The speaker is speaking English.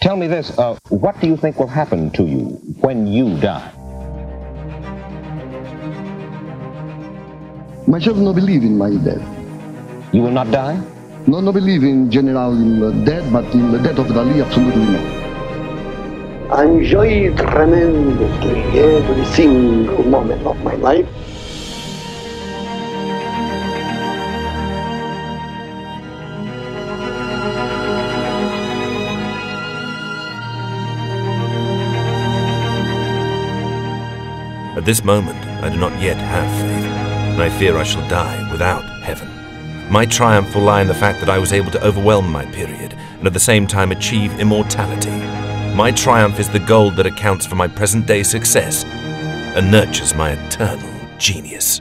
Tell me this, uh, what do you think will happen to you when you die? Myself no believe in my death. You will not die? No, no believe in general in the death, but in the death of Dali, absolutely not. I enjoy tremendously every single moment of my life. At this moment, I do not yet have faith, and I fear I shall die without heaven. My triumph will lie in the fact that I was able to overwhelm my period and at the same time achieve immortality. My triumph is the gold that accounts for my present day success and nurtures my eternal genius.